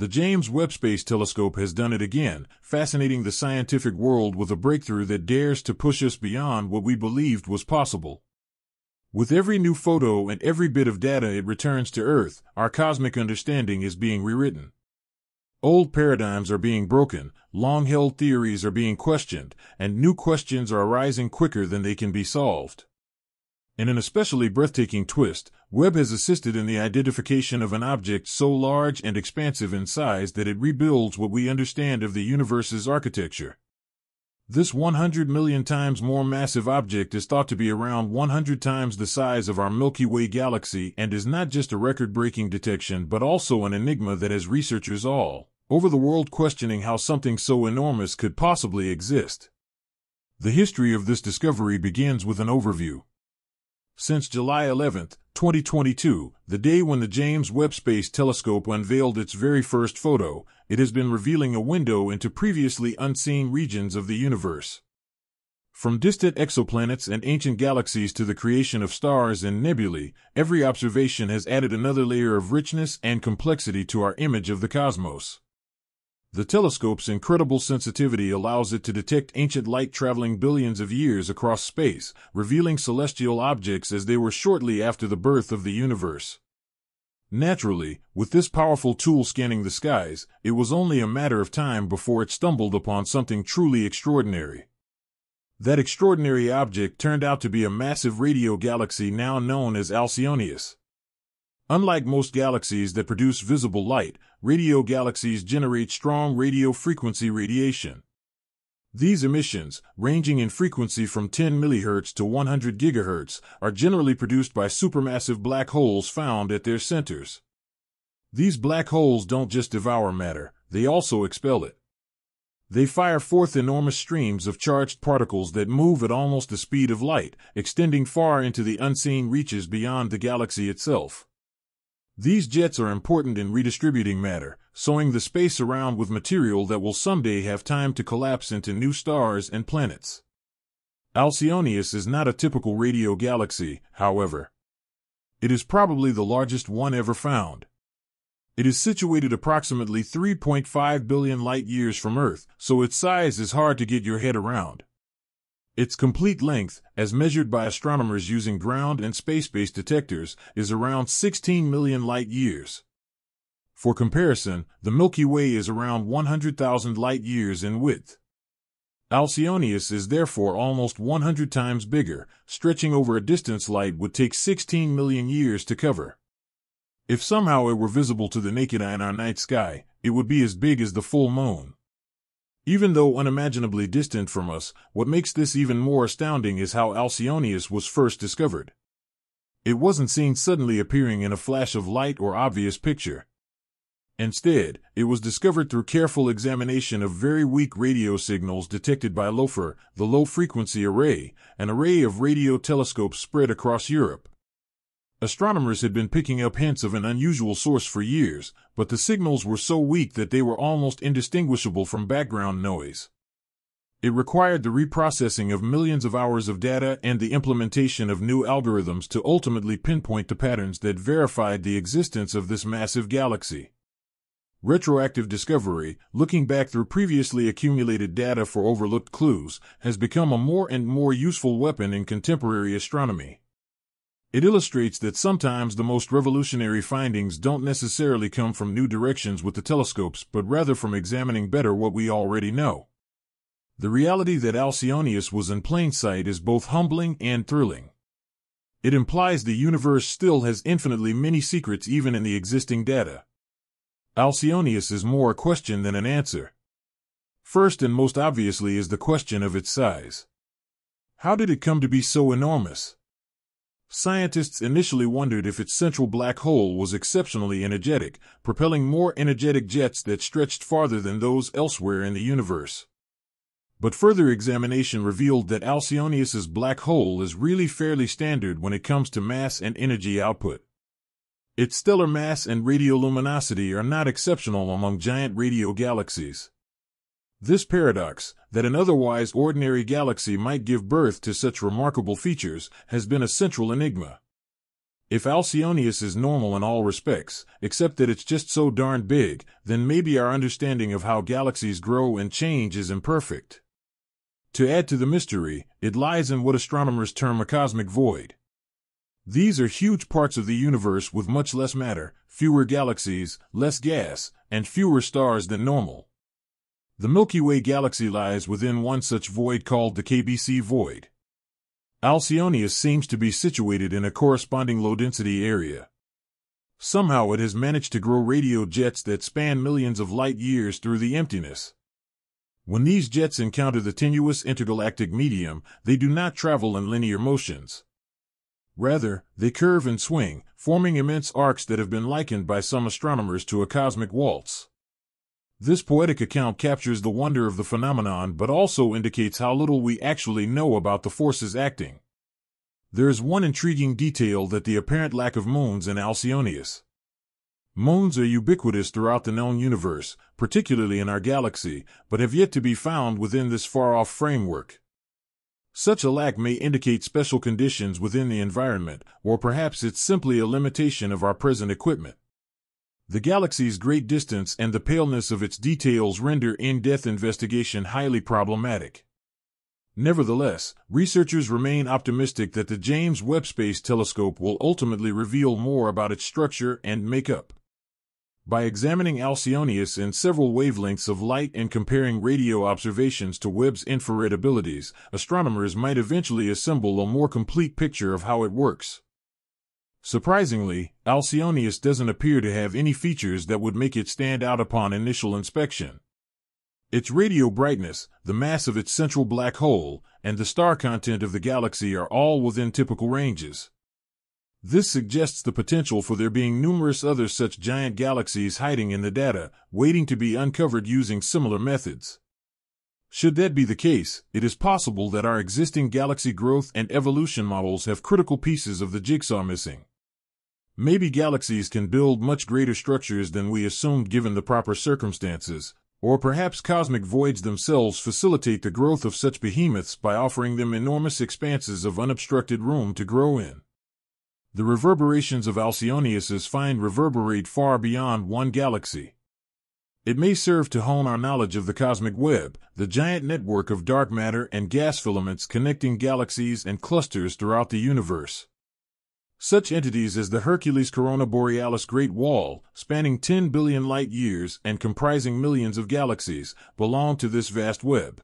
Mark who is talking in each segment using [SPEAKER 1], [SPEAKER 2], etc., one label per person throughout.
[SPEAKER 1] The James Webb Space Telescope has done it again, fascinating the scientific world with a breakthrough that dares to push us beyond what we believed was possible. With every new photo and every bit of data it returns to Earth, our cosmic understanding is being rewritten. Old paradigms are being broken, long held theories are being questioned, and new questions are arising quicker than they can be solved. In an especially breathtaking twist, Webb has assisted in the identification of an object so large and expansive in size that it rebuilds what we understand of the universe's architecture. This 100 million times more massive object is thought to be around 100 times the size of our Milky Way galaxy and is not just a record breaking detection but also an enigma that has researchers all over the world questioning how something so enormous could possibly exist. The history of this discovery begins with an overview. Since July 11, 2022, the day when the James Webb Space Telescope unveiled its very first photo, it has been revealing a window into previously unseen regions of the universe. From distant exoplanets and ancient galaxies to the creation of stars and nebulae, every observation has added another layer of richness and complexity to our image of the cosmos. The telescope's incredible sensitivity allows it to detect ancient light traveling billions of years across space, revealing celestial objects as they were shortly after the birth of the universe. Naturally, with this powerful tool scanning the skies, it was only a matter of time before it stumbled upon something truly extraordinary. That extraordinary object turned out to be a massive radio galaxy now known as Alcyoneus. Unlike most galaxies that produce visible light, radio galaxies generate strong radio frequency radiation. These emissions, ranging in frequency from 10 mHz to 100 GHz, are generally produced by supermassive black holes found at their centers. These black holes don't just devour matter, they also expel it. They fire forth enormous streams of charged particles that move at almost the speed of light, extending far into the unseen reaches beyond the galaxy itself. These jets are important in redistributing matter, sowing the space around with material that will someday have time to collapse into new stars and planets. Alcyoneus is not a typical radio galaxy, however. It is probably the largest one ever found. It is situated approximately 3.5 billion light years from Earth, so its size is hard to get your head around. Its complete length, as measured by astronomers using ground and space-based detectors, is around 16 million light years. For comparison, the Milky Way is around 100,000 light years in width. Alcyoneus is therefore almost 100 times bigger, stretching over a distance light would take 16 million years to cover. If somehow it were visible to the naked eye in our night sky, it would be as big as the full moon. Even though unimaginably distant from us, what makes this even more astounding is how Alcyoneus was first discovered. It wasn't seen suddenly appearing in a flash of light or obvious picture. Instead, it was discovered through careful examination of very weak radio signals detected by LOFAR, the Low Frequency Array, an array of radio telescopes spread across Europe. Astronomers had been picking up hints of an unusual source for years, but the signals were so weak that they were almost indistinguishable from background noise. It required the reprocessing of millions of hours of data and the implementation of new algorithms to ultimately pinpoint the patterns that verified the existence of this massive galaxy. Retroactive discovery, looking back through previously accumulated data for overlooked clues, has become a more and more useful weapon in contemporary astronomy. It illustrates that sometimes the most revolutionary findings don't necessarily come from new directions with the telescopes, but rather from examining better what we already know. The reality that Alcyoneus was in plain sight is both humbling and thrilling. It implies the universe still has infinitely many secrets even in the existing data. Alcyoneus is more a question than an answer. First and most obviously is the question of its size. How did it come to be so enormous? Scientists initially wondered if its central black hole was exceptionally energetic, propelling more energetic jets that stretched farther than those elsewhere in the universe. But further examination revealed that Alcyoneus's black hole is really fairly standard when it comes to mass and energy output. Its stellar mass and radioluminosity are not exceptional among giant radio galaxies. This paradox, that an otherwise ordinary galaxy might give birth to such remarkable features, has been a central enigma. If Alcyoneus is normal in all respects, except that it's just so darn big, then maybe our understanding of how galaxies grow and change is imperfect. To add to the mystery, it lies in what astronomers term a cosmic void. These are huge parts of the universe with much less matter, fewer galaxies, less gas, and fewer stars than normal. The Milky Way galaxy lies within one such void called the KBC void. Alcyoneus seems to be situated in a corresponding low-density area. Somehow it has managed to grow radio jets that span millions of light years through the emptiness. When these jets encounter the tenuous intergalactic medium, they do not travel in linear motions. Rather, they curve and swing, forming immense arcs that have been likened by some astronomers to a cosmic waltz. This poetic account captures the wonder of the phenomenon but also indicates how little we actually know about the forces acting. There is one intriguing detail that the apparent lack of moons in Alcyoneus. Moons are ubiquitous throughout the known universe, particularly in our galaxy, but have yet to be found within this far-off framework. Such a lack may indicate special conditions within the environment, or perhaps it's simply a limitation of our present equipment. The galaxy's great distance and the paleness of its details render in-depth investigation highly problematic. Nevertheless, researchers remain optimistic that the James Webb Space Telescope will ultimately reveal more about its structure and makeup. By examining Alcyoneus in several wavelengths of light and comparing radio observations to Webb's infrared abilities, astronomers might eventually assemble a more complete picture of how it works. Surprisingly, Alcyoneus doesn't appear to have any features that would make it stand out upon initial inspection. Its radio brightness, the mass of its central black hole, and the star content of the galaxy are all within typical ranges. This suggests the potential for there being numerous other such giant galaxies hiding in the data, waiting to be uncovered using similar methods. Should that be the case, it is possible that our existing galaxy growth and evolution models have critical pieces of the jigsaw missing. Maybe galaxies can build much greater structures than we assumed given the proper circumstances, or perhaps cosmic voids themselves facilitate the growth of such behemoths by offering them enormous expanses of unobstructed room to grow in. The reverberations of Alcyoneus's find reverberate far beyond one galaxy. It may serve to hone our knowledge of the cosmic web, the giant network of dark matter and gas filaments connecting galaxies and clusters throughout the universe. Such entities as the Hercules Corona Borealis Great Wall, spanning 10 billion light years and comprising millions of galaxies, belong to this vast web.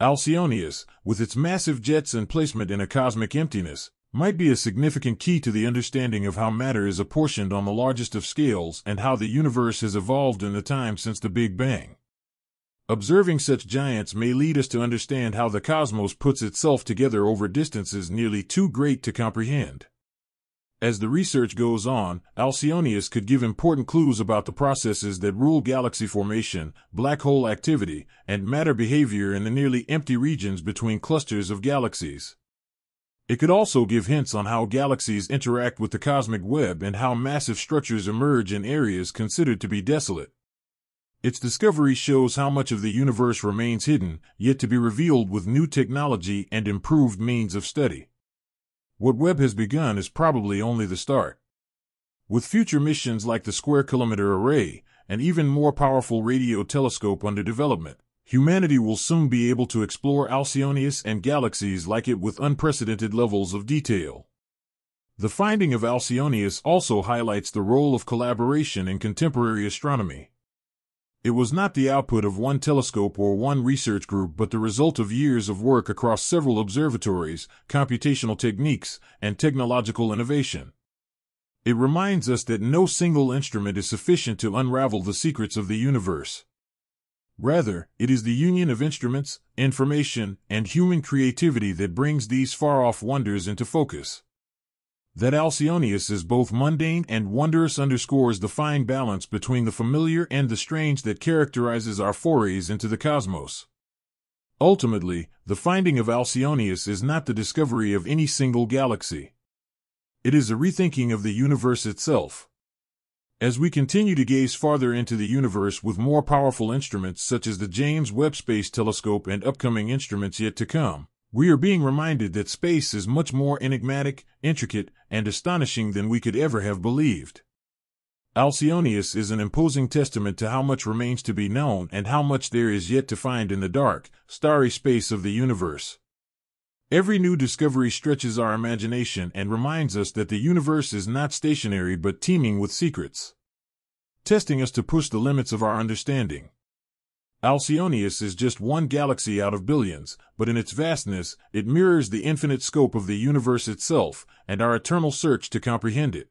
[SPEAKER 1] Alcyoneus, with its massive jets and placement in a cosmic emptiness, might be a significant key to the understanding of how matter is apportioned on the largest of scales and how the universe has evolved in the time since the Big Bang. Observing such giants may lead us to understand how the cosmos puts itself together over distances nearly too great to comprehend. As the research goes on, Alcyoneus could give important clues about the processes that rule galaxy formation, black hole activity, and matter behavior in the nearly empty regions between clusters of galaxies. It could also give hints on how galaxies interact with the cosmic web and how massive structures emerge in areas considered to be desolate. Its discovery shows how much of the universe remains hidden, yet to be revealed with new technology and improved means of study. What Webb has begun is probably only the start. With future missions like the Square Kilometer Array, and even more powerful radio telescope under development, humanity will soon be able to explore Alcyoneus and galaxies like it with unprecedented levels of detail. The finding of Alcyoneus also highlights the role of collaboration in contemporary astronomy. It was not the output of one telescope or one research group but the result of years of work across several observatories, computational techniques, and technological innovation. It reminds us that no single instrument is sufficient to unravel the secrets of the universe. Rather, it is the union of instruments, information, and human creativity that brings these far-off wonders into focus. That Alcyoneus is both mundane and wondrous underscores the fine balance between the familiar and the strange that characterizes our forays into the cosmos. Ultimately, the finding of Alcyoneus is not the discovery of any single galaxy. It is a rethinking of the universe itself. As we continue to gaze farther into the universe with more powerful instruments such as the James Webb Space Telescope and upcoming instruments yet to come, We are being reminded that space is much more enigmatic, intricate, and astonishing than we could ever have believed. Alcyoneus is an imposing testament to how much remains to be known and how much there is yet to find in the dark, starry space of the universe. Every new discovery stretches our imagination and reminds us that the universe is not stationary but teeming with secrets, testing us to push the limits of our understanding. Alcyoneus is just one galaxy out of billions, but in its vastness, it mirrors the infinite scope of the universe itself and our eternal search to comprehend it.